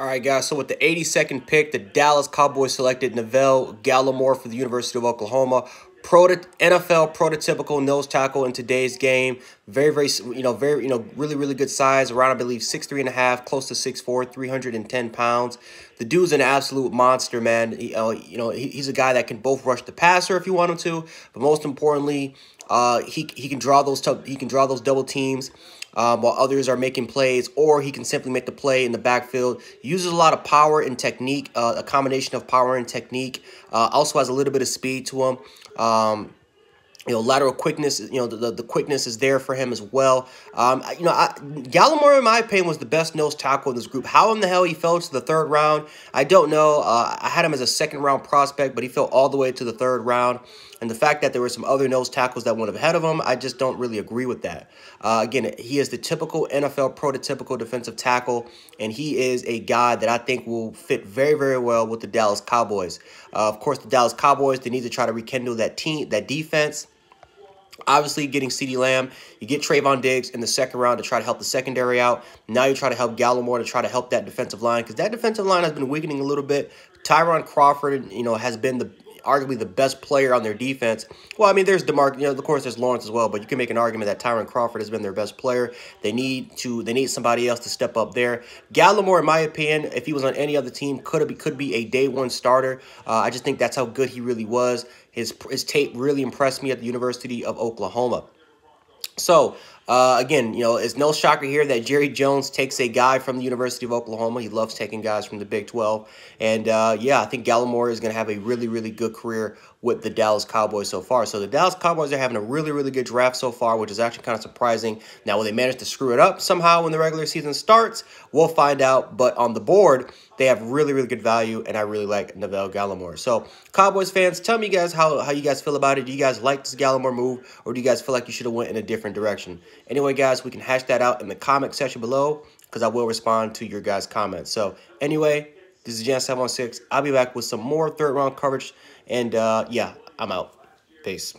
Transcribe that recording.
All right, guys. So with the 82nd pick, the Dallas Cowboys selected Neville Gallimore for the University of Oklahoma. Proto NFL prototypical nose tackle in today's game. Very, very, you know, very, you know, really, really good size. Around, I believe, six three and a half, close to six four, 310 pounds. The dude's an absolute monster, man. He, uh, you know, he, he's a guy that can both rush the passer if you want him to, but most importantly, uh, he he can draw those he can draw those double teams um, while others are making plays, or he can simply make the play in the backfield. Uses a lot of power and technique, uh, a combination of power and technique. Uh, also has a little bit of speed to him. Um, you know, lateral quickness, you know, the, the quickness is there for him as well. Um, you know, I, Gallimore, in my opinion, was the best nose tackle in this group. How in the hell he fell to the third round, I don't know. Uh, I had him as a second round prospect, but he fell all the way to the third round. And the fact that there were some other nose tackles that went ahead of him, I just don't really agree with that. Uh, again, he is the typical NFL prototypical defensive tackle, and he is a guy that I think will fit very, very well with the Dallas Cowboys. Uh, of course, the Dallas Cowboys, they need to try to rekindle that team, that defense. Obviously, getting CeeDee Lamb, you get Trevon Diggs in the second round to try to help the secondary out. Now you try to help Gallimore to try to help that defensive line because that defensive line has been weakening a little bit. Tyrone Crawford, you know, has been the arguably the best player on their defense. Well, I mean, there's DeMarc, you know, of course, there's Lawrence as well, but you can make an argument that Tyrone Crawford has been their best player. They need to, they need somebody else to step up there. Gallimore, in my opinion, if he was on any other team, could be could be a day one starter. Uh, I just think that's how good he really was. His his tape really impressed me at the University of Oklahoma. So, uh, again, you know, it's no shocker here that Jerry Jones takes a guy from the University of Oklahoma. He loves taking guys from the Big 12. And, uh, yeah, I think Gallimore is going to have a really, really good career with the Dallas Cowboys so far. So the Dallas Cowboys are having a really, really good draft so far, which is actually kind of surprising. Now, will they manage to screw it up somehow when the regular season starts? We'll find out. But on the board, they have really, really good value, and I really like Neville Gallimore. So, Cowboys fans, tell me guys how, how you guys feel about it. Do you guys like this Gallimore move, or do you guys feel like you should have went in a different direction? Anyway, guys, we can hash that out in the comment section below because I will respond to your guys' comments. So, anyway, this is Jan716. I'll be back with some more third round coverage. And uh, yeah, I'm out. Peace.